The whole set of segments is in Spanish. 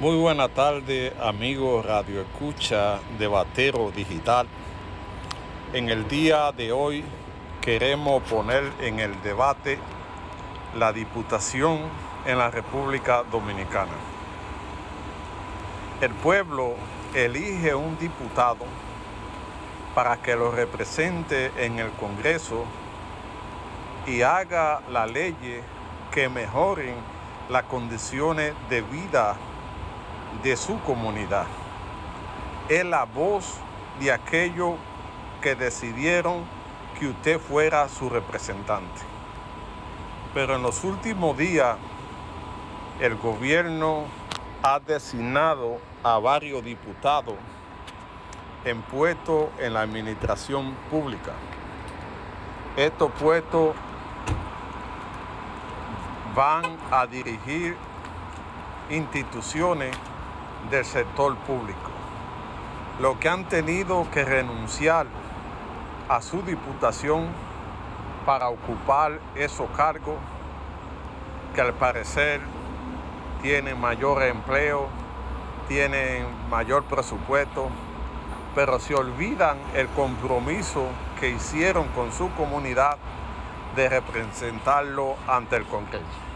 Muy buena tarde, amigos Radio Escucha de Batero Digital. En el día de hoy queremos poner en el debate la diputación en la República Dominicana. El pueblo elige un diputado para que lo represente en el Congreso y haga la ley que mejoren las condiciones de vida de su comunidad. Es la voz de aquellos que decidieron que usted fuera su representante. Pero en los últimos días el gobierno ha designado a varios diputados en puestos en la administración pública. Estos puestos van a dirigir instituciones del sector público, lo que han tenido que renunciar a su diputación para ocupar esos cargos que al parecer tienen mayor empleo, tienen mayor presupuesto, pero se olvidan el compromiso que hicieron con su comunidad de representarlo ante el Congreso.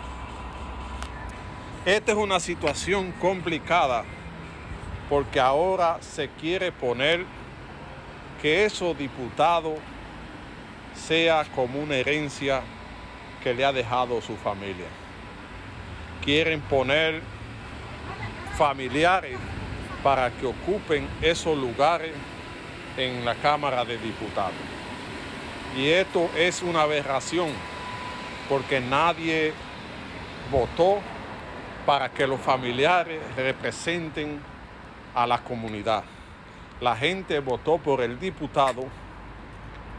Esta es una situación complicada porque ahora se quiere poner que esos diputados sea como una herencia que le ha dejado su familia. Quieren poner familiares para que ocupen esos lugares en la Cámara de Diputados. Y esto es una aberración porque nadie votó para que los familiares representen a la comunidad. La gente votó por el diputado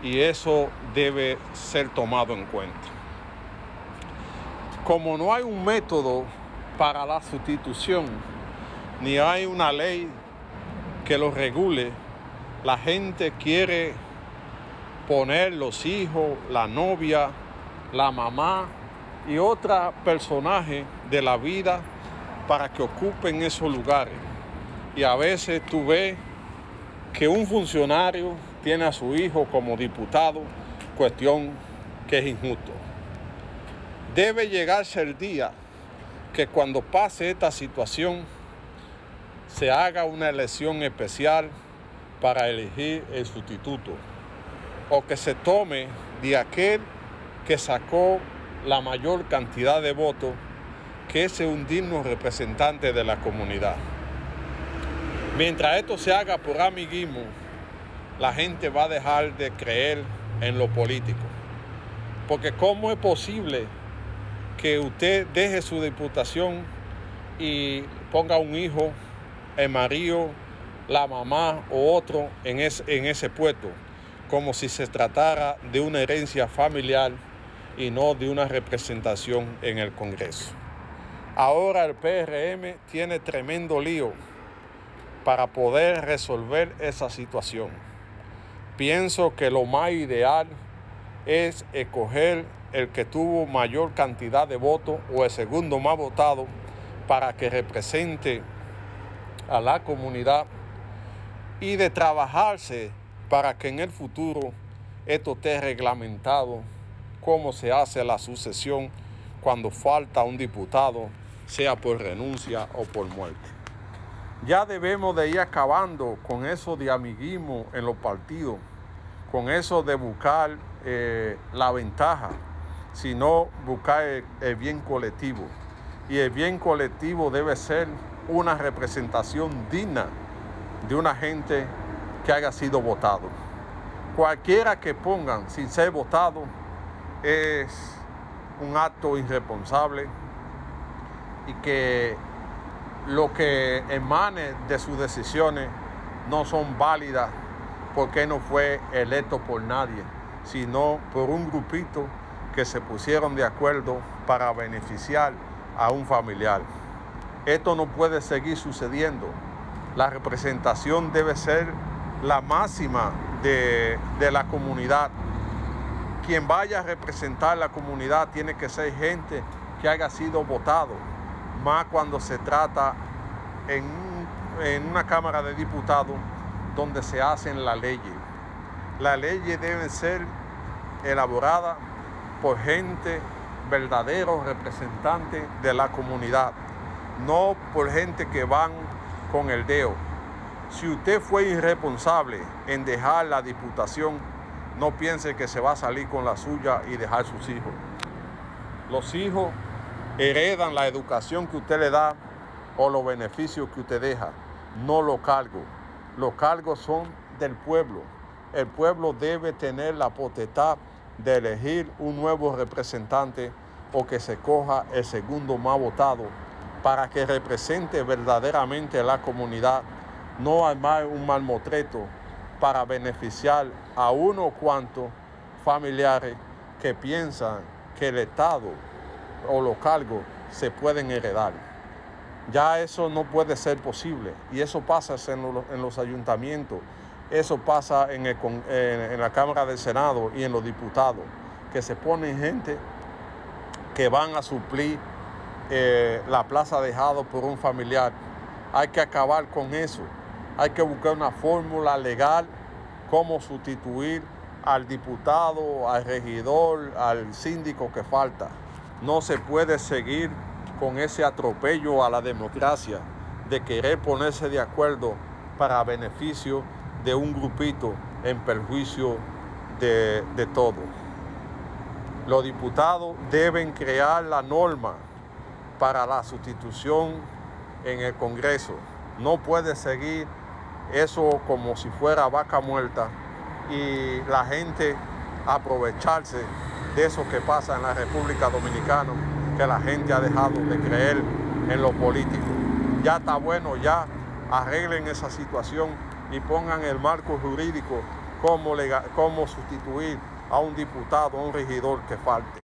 y eso debe ser tomado en cuenta. Como no hay un método para la sustitución, ni hay una ley que lo regule, la gente quiere poner los hijos, la novia, la mamá y otros personajes de la vida para que ocupen esos lugares. Y a veces tú ves que un funcionario tiene a su hijo como diputado, cuestión que es injusto. Debe llegarse el día que cuando pase esta situación se haga una elección especial para elegir el sustituto o que se tome de aquel que sacó la mayor cantidad de votos, que es un digno representante de la comunidad. Mientras esto se haga por amiguismo, la gente va a dejar de creer en lo político. Porque ¿cómo es posible que usted deje su diputación y ponga un hijo, el marido, la mamá o otro en, en ese puesto? Como si se tratara de una herencia familiar y no de una representación en el Congreso. Ahora el PRM tiene tremendo lío para poder resolver esa situación. Pienso que lo más ideal es escoger el que tuvo mayor cantidad de votos o el segundo más votado para que represente a la comunidad y de trabajarse para que en el futuro esto esté reglamentado cómo se hace la sucesión cuando falta un diputado, sea por renuncia o por muerte. Ya debemos de ir acabando con eso de amiguismo en los partidos, con eso de buscar eh, la ventaja, sino buscar el bien colectivo. Y el bien colectivo debe ser una representación digna de una gente que haya sido votado. Cualquiera que pongan sin ser votado es un acto irresponsable y que lo que emane de sus decisiones no son válidas porque no fue electo por nadie, sino por un grupito que se pusieron de acuerdo para beneficiar a un familiar. Esto no puede seguir sucediendo. La representación debe ser la máxima de, de la comunidad quien vaya a representar la comunidad tiene que ser gente que haya sido votado, más cuando se trata en, en una Cámara de Diputados donde se hacen las leyes. Las leyes deben ser elaboradas por gente verdaderos representantes de la comunidad, no por gente que van con el dedo. Si usted fue irresponsable en dejar la diputación, no piense que se va a salir con la suya y dejar sus hijos. Los hijos heredan la educación que usted le da o los beneficios que usted deja, no los cargos. Los cargos son del pueblo. El pueblo debe tener la potestad de elegir un nuevo representante o que se coja el segundo más votado para que represente verdaderamente a la comunidad, no armar un malmotreto para beneficiar a unos cuantos familiares que piensan que el Estado o los cargos se pueden heredar. Ya eso no puede ser posible y eso pasa en los, ayuntamientos, eso pasa en, en la Cámara del Senado y en los diputados, que se ponen gente que van a suplir eh, la plaza dejada por un familiar. Hay que acabar con eso. Hay que buscar una fórmula legal cómo sustituir al diputado, al regidor, al síndico que falta. No se puede seguir con ese atropello a la democracia de querer ponerse de acuerdo para beneficio de un grupito en perjuicio de, de todo. Los diputados deben crear la norma para la sustitución en el Congreso. No puede seguir eso como si fuera vaca muerta y la gente aprovecharse de eso que pasa en la República Dominicana, que la gente ha dejado de creer en lo político. Ya está bueno, ya arreglen esa situación y pongan el marco jurídico cómo sustituir a un diputado, a un regidor que falte.